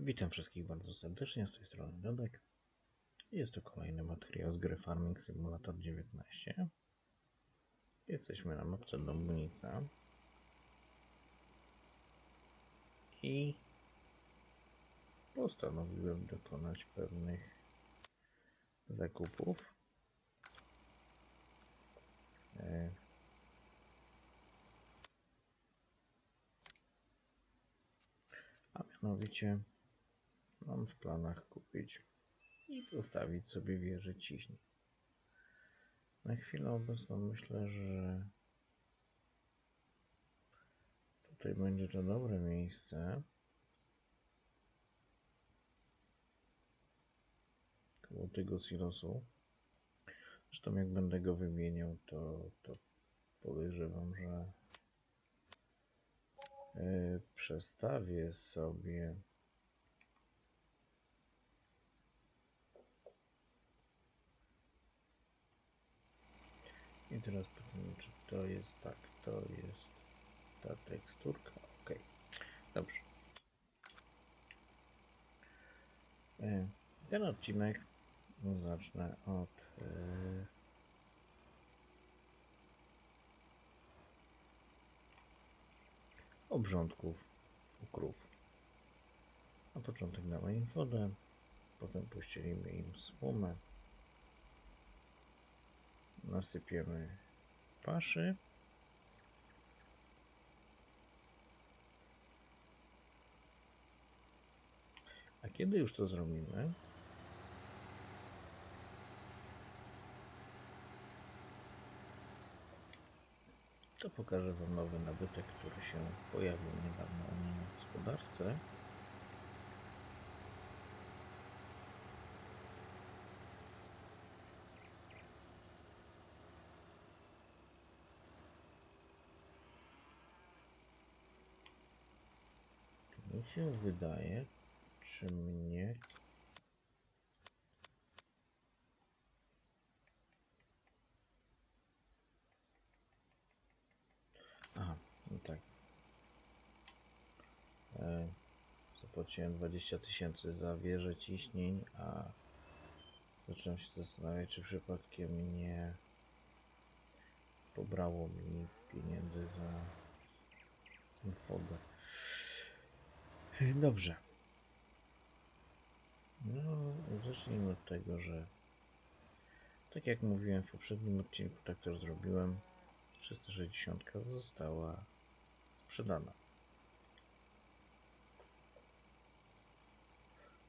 Witam wszystkich bardzo serdecznie, z tej strony Dodek. Jest to kolejny materiał z gry Farming Simulator 19. Jesteśmy na mapce Dąbnica. I postanowiłem dokonać pewnych zakupów. E, A mianowicie mam w planach kupić i postawić sobie wieżę ciśni. Na chwilę obecną myślę, że tutaj będzie to dobre miejsce. Koło tego silosu. Zresztą jak będę go wymieniał, to, to podejrzewam, że yy, przestawię sobie I teraz pytanie, czy to jest tak, to jest ta teksturka, ok, dobrze. E, Ten odcinek zacznę od e, obrządków krów. Na początek damy im wodę, potem pościelimy im słomę, nasypiemy paszy. A kiedy już to zrobimy, to pokażę Wam nowy nabytek, który się pojawił niedawno u mnie na gospodarce. Mi się wydaje, czy mnie. Aha, no tak. E, zapłaciłem 20 tysięcy za wieżę ciśnień, a zacząłem się zastanawiać, czy przypadkiem nie pobrało mi pieniędzy za wodę. Dobrze. No, zacznijmy od tego, że tak jak mówiłem w poprzednim odcinku, tak też zrobiłem. 360 została sprzedana.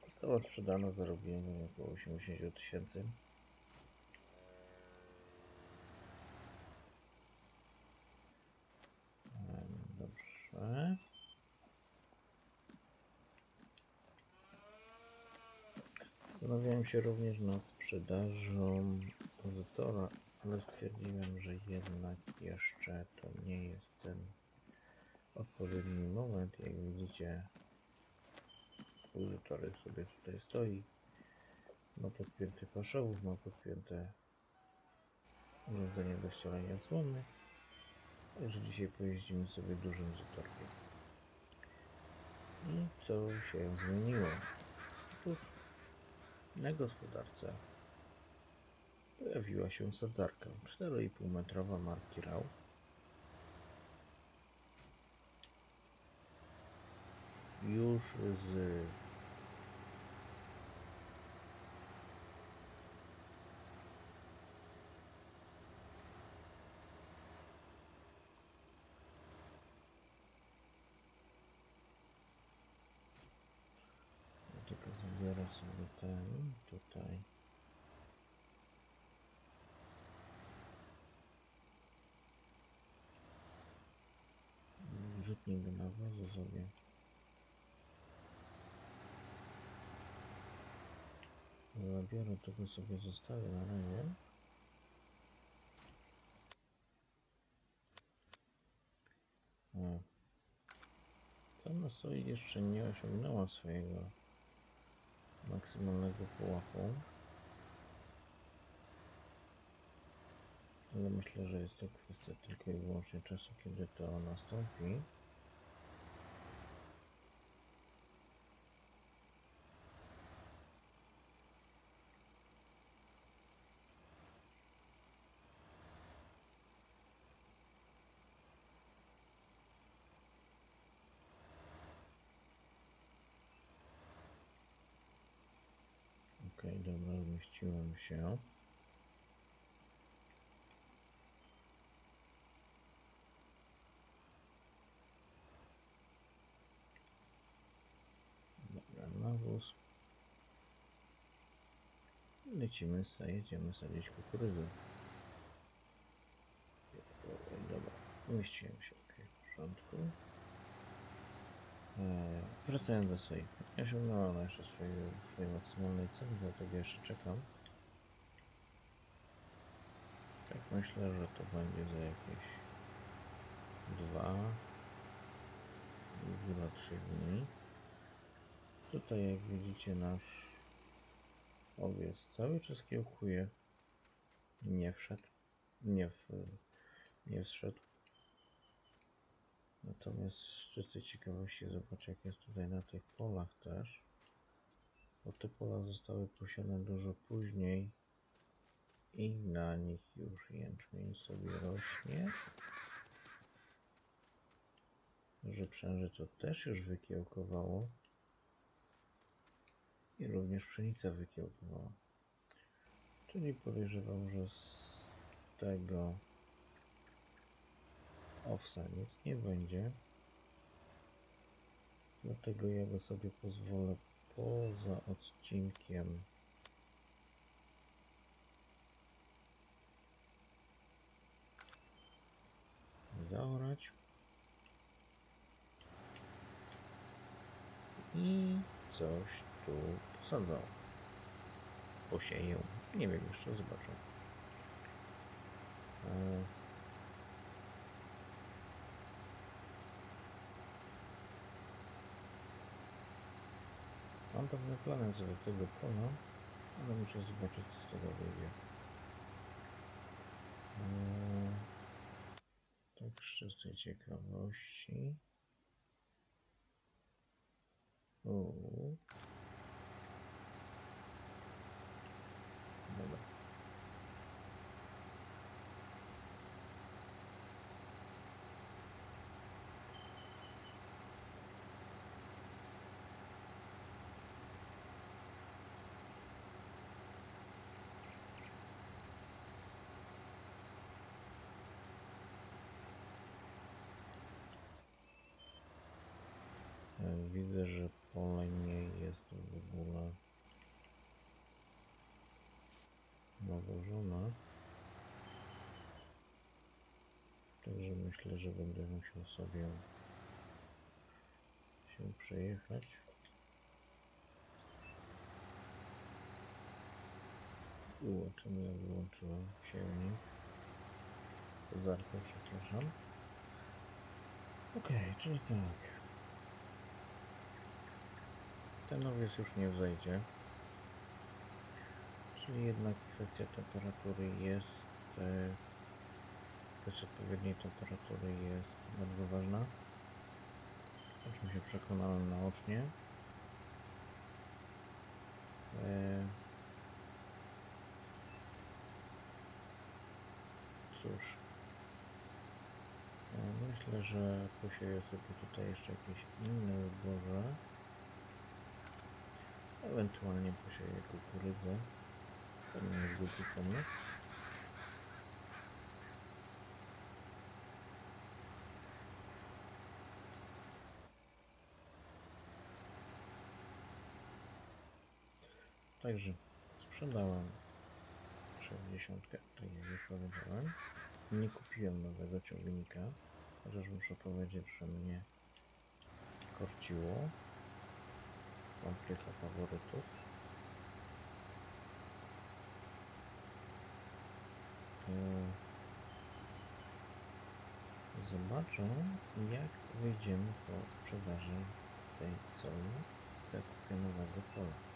Została sprzedana, zarobiłem około 80 tysięcy. Dobrze. Zastanawiałem się również nad sprzedażą Zetora, ale stwierdziłem, że jednak jeszcze to nie jest ten odpowiedni moment. Jak widzicie, Zetorek sobie tutaj stoi. Ma podpięty paszowóz, ma podpięte urządzenie do ścielania słomy. Także dzisiaj pojeździmy sobie dużym Zetorkiem. I co się zmieniło? Na gospodarce pojawiła się sadzarka 4,5 metrowa marki Rau. Już z Ja tylko zabiorę sobie ten tutaj. Rzutnik do nawozu sobie. Zabiorę, tego sobie zostawię na razie. O. Sama soi jeszcze nie osiągnęła swojego maksymalnego połapu. Ale myślę, że jest to kwestia tylko i wyłącznie czasu, kiedy to nastąpi. Się. Dobra, nawóz. Lecimy, jedziemy sadzić kukurydzę. Dobra, umieściłem się, ok, w porządku. Eee, wracając do swojej. Ona jeszcze swojej, swojej maksymalnej celi, dlatego jeszcze czekam. Tak myślę, że to będzie za jakieś dwa, dwa, trzy dni. Tutaj jak widzicie nasz owiec cały czas kiełkuje. Nie wszedł. Nie, w, nie wszedł. Natomiast z ciekawości zobaczę jak jest tutaj na tych polach też. Bo te pola zostały posiane dużo później i na nich już jęczmień sobie rośnie. Że przęże to też już wykiełkowało. I również pszenica wykiełkowała. Czyli podejrzewam, że z tego owsa nic nie będzie. Dlatego ja go sobie pozwolę poza odcinkiem zaorać i coś tu posadzał. Posieję. Nie wiem, jeszcze zobaczę. E, Mam pewne plany co do tego pola, ale muszę zobaczyć co z tego wyjdzie. Tak ciekawości. Uuu. Dobra. E, Widzę, że pole nie jest w ogóle nawożone. Także myślę, że będę musiał sobie się przejechać. U, czemu ja wyłączyłem siewnik? Kodzarkę, przepraszam. Okej, czyli tak. Ten owiec już nie wzejdzie. Czyli jednak kwestia temperatury jest... E, kwestia odpowiedniej temperatury jest bardzo ważna. O się przekonałem naocznie. E, cóż. E, myślę, że posieję sobie tutaj jeszcze jakieś inne zboże. Ewentualnie posieję kukurydzę. To nie jest głupi pomysł. Także sprzedałem 60, tak jak już powiedziałem. Nie kupiłem nowego ciągnika, chociaż muszę powiedzieć, że mnie korciło. Kilka faworytów. E, Zobaczę, jak wyjdziemy po sprzedaży tej soli zakupie nowego pola.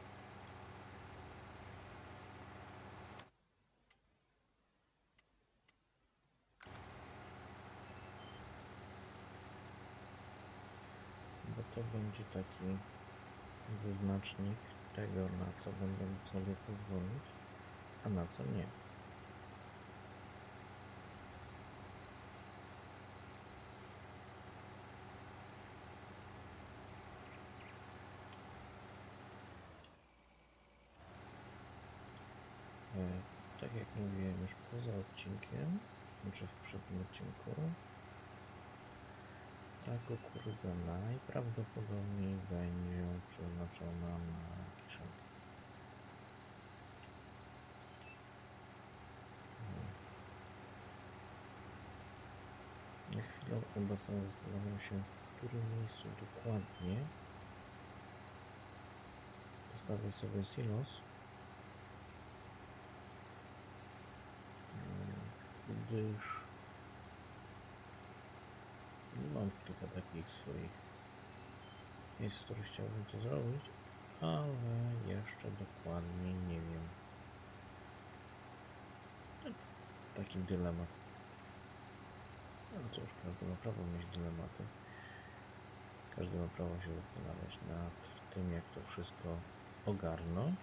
Bo to będzie taki wyznacznik tego, na co będę sobie pozwolić, a na co nie. mówiłem już poza odcinkiem, znaczy w poprzednim odcinku. Ta kukurydza najprawdopodobniej będzie przeznaczona na kiszonkę. Na chwilę obecną zastanawiam się, w którym miejscu dokładnie postawię sobie silos. Mm, Gdyż mam kilka takich swoich miejsc, w których chciałbym to zrobić, ale jeszcze dokładnie nie wiem. Taki dylemat. No cóż, każdy ma prawo mieć dylematy. Każdy ma prawo się zastanawiać nad tym, jak to wszystko ogarnąć.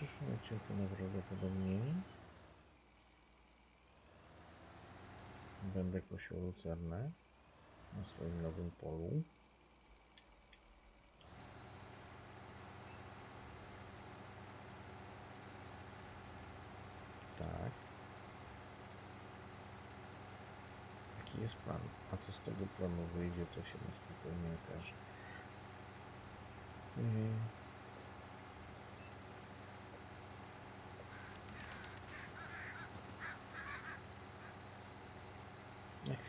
Przyszłym odcinku najprawdopodobniej będę kosił lucernę na swoim nowym polu. Tak. Jaki jest plan? A co z tego planu wyjdzie, to się na spokojnie okaże. Yy.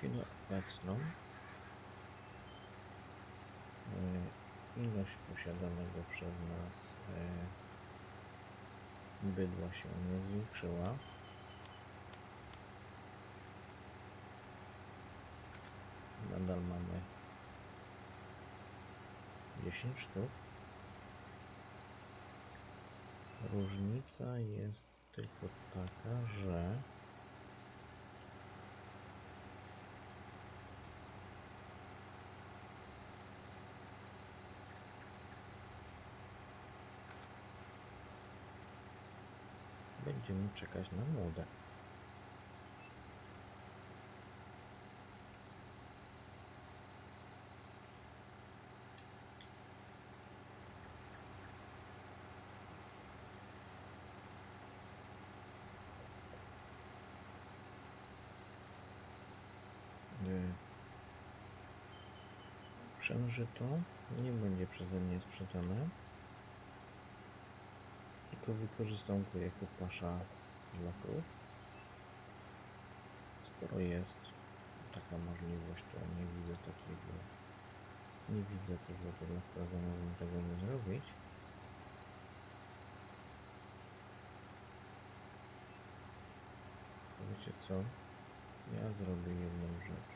Chwilę obecną yy, ilość posiadanego przez nas yy, bydła się nie zwiększyła. Nadal mamy 10 sztuk. Różnica jest tylko taka, że będziemy czekać na młode. Y, Przężyto nie będzie przeze mnie sprzedane, tylko wykorzystam go jako pasza dla. Skoro jest taka możliwość, to nie widzę takiego, nie widzę powodu, dla którego mógłbym tego nie zrobić. Wiecie co? Ja zrobię jedną rzecz.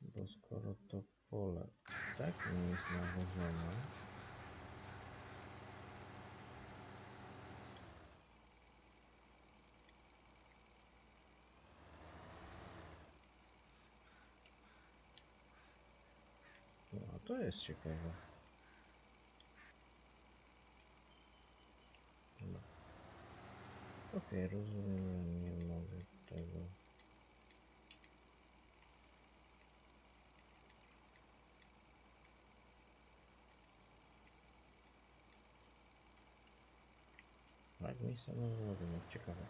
Bo skoro to pole tak nie jest nawożone, no to jest ciekawe. No. Okej, rozumiem, że nie mogę tego. Tak, miejsce na rozwoju, ciekawe.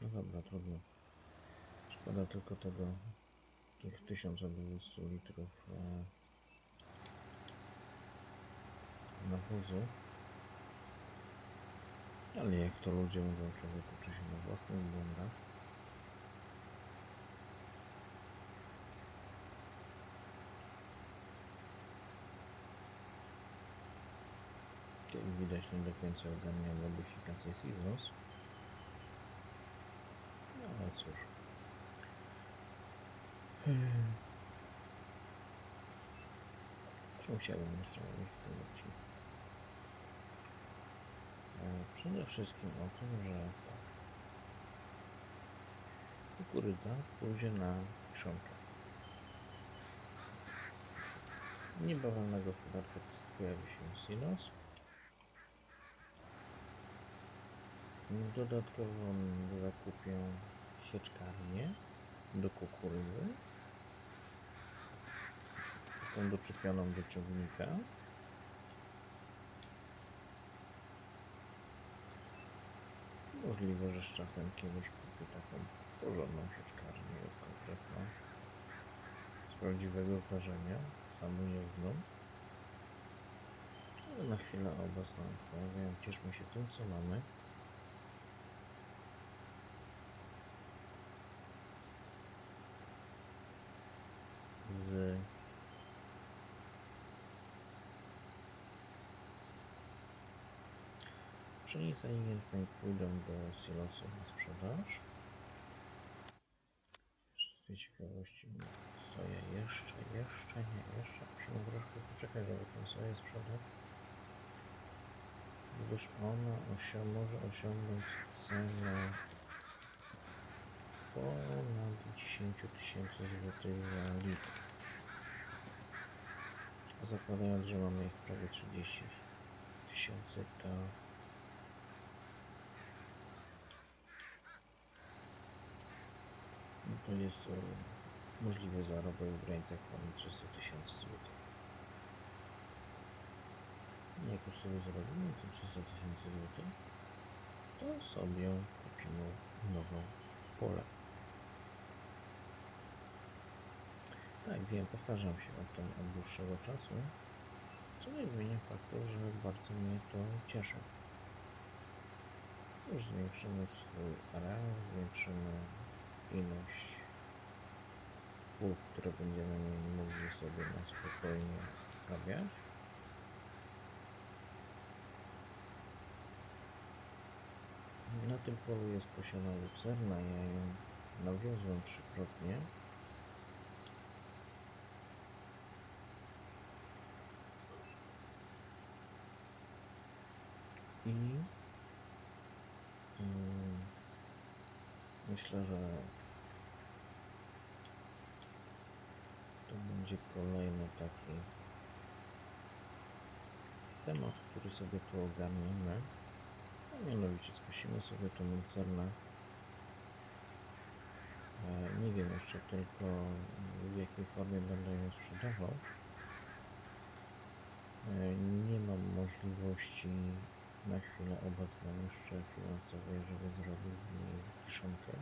No dobra, trudno. Szkoda tylko tego, tych 1200 litrów e, nawozu. Ale jak to ludzie mówią, człowiek uczy się na własnych błędach. Jak widać nie do końca ogarnia modyfikację SISOS. No ale cóż. Hmm. Chciałbym jeszcze w tym odcinku? Przede wszystkim o tym, że tak. Kukurydza pójdzie na kiszonkę. Niebawem na gospodarce pojawi się silos. Dodatkowo zakupię sieczkarnię do kukurydzy. Deską doczepioną do ciągnika. Możliwe, że z czasem kiedyś kupię taką porządną sieczkarnię konkretną z prawdziwego zdarzenia, samojezdną. Ale na chwilę obecną, to wiem, cieszmy się tym, co mamy. Z Pszenica i jęczmień pójdą do silosu na sprzedaż. Tej ciekawości soja jeszcze, jeszcze nie, jeszcze musimy troszkę poczekać, żeby tę soję sprzedać. Gdyż ona osią, może osiągnąć cenę ponad 10 tysięcy złotych za litr. Zakładając, że mamy ich prawie 30 tysięcy, to to jest to możliwy zarobek w granicach ponad 300 tysięcy złotych. Jak już sobie zarobimy te 300 tysięcy złotych, to sobie kupimy nową pole. Tak, wiem, powtarzam się o tym od dłuższego czasu, co nie zmienia faktu, że bardzo mnie to cieszy. Już zwiększymy swój areał, zwiększymy ilość pól, które będziemy mogli sobie na spokojnie stawiać. Na tym polu jest posiana lucerna, ja ją nawiozłem trzykrotnie. I mm, myślę, że to będzie kolejny taki temat, który sobie tu ogarniemy. A mianowicie skosimy sobie tą lucernę. E, Nie wiem jeszcze tylko w jakiej formie będę ją sprzedawał. E, Nie mam możliwości na chwilę obecną jeszcze finansowej, żeby zrobić z niej kiszonkę.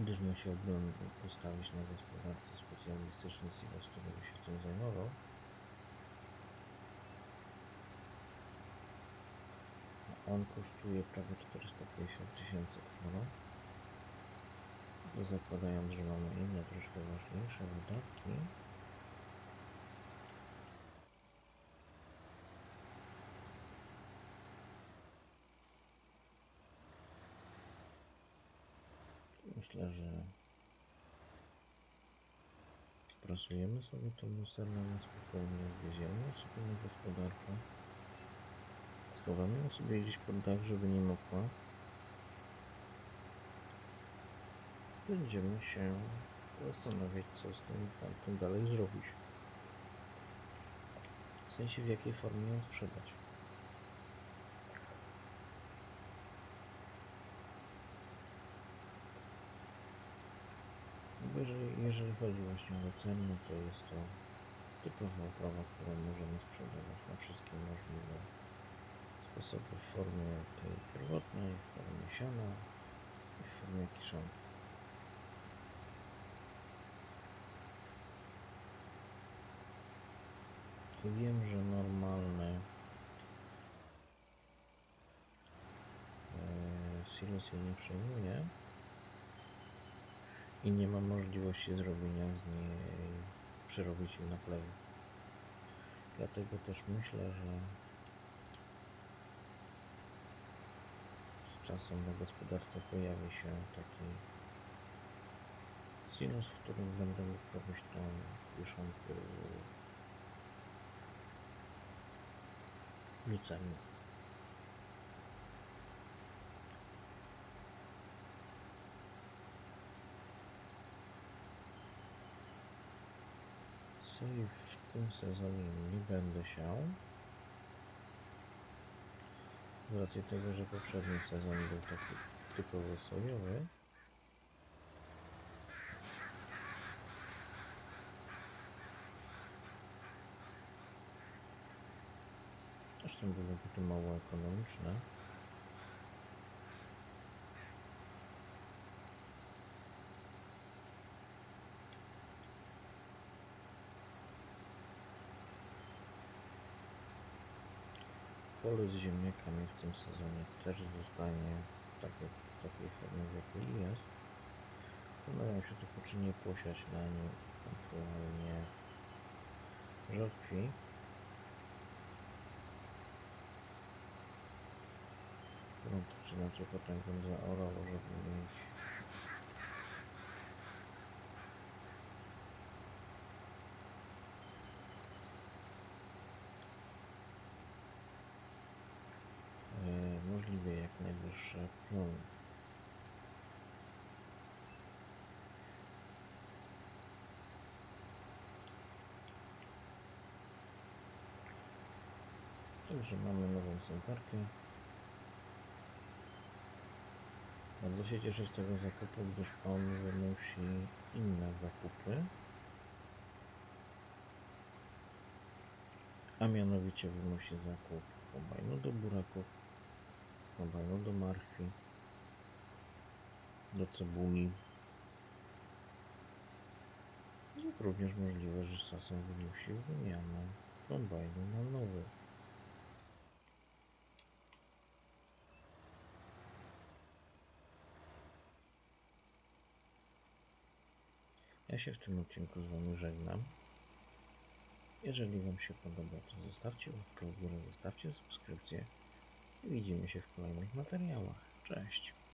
Gdyż musiałbym postawić na gospodarce specjalistyczny silos, który by się tym zajmował. On kosztuje prawie 450 tysięcy euro. Zakładając, że mamy inne troszkę ważniejsze wydatki. Myślę, że sprasujemy sobie tą lucernę na spokojnie, wieziemy sobie na gospodarkę, schowamy ją sobie gdzieś pod dach, żeby nie mokła. Będziemy się zastanawiać, co z tym fantem dalej zrobić. W sensie, w jakiej formie ją sprzedać. Bo jeżeli, chodzi właśnie o cenę, to jest to typowa uprawa, którą możemy sprzedawać na wszystkie możliwe sposoby w formie tej pierwotnej, w formie siana i w formie kiszonki. Wiem, że normalny e, silos jej nie przejmuje, i nie ma możliwości zrobienia z niej, przerobić jej na plewy. Dlatego też myślę, że z czasem na gospodarce pojawi się taki silos, w którym będę mógł robić tą kieszonkę lucernę. więcej w tym sezonie nie będę siał. Z racji tego, że poprzedni sezon był taki typowo sojowy. Zresztą były to mało ekonomiczne. Pole z ziemniakami w tym sezonie też zostanie tak w takiej formie, w jakiej jest. Zastanawiam się tylko, czy nie posiać na nim ewentualnie żartwi. No to czy inaczej potem będę orał, żeby mieć e, możliwie jak najwyższe plony. Także mamy nową sądzarkę. Bardzo się cieszę z tego zakupu, gdyż on wymusi inne zakupy. A mianowicie wymusi zakup kombajnu do buraków, kombajnu do marchwi, do cebuli. Jak również możliwe, że z czasem wymusi wymianę kombajnu na nowy. Się w tym odcinku z Wami żegnam. Jeżeli Wam się podoba, to zostawcie łapkę w górę, zostawcie subskrypcję i widzimy się w kolejnych materiałach. Cześć!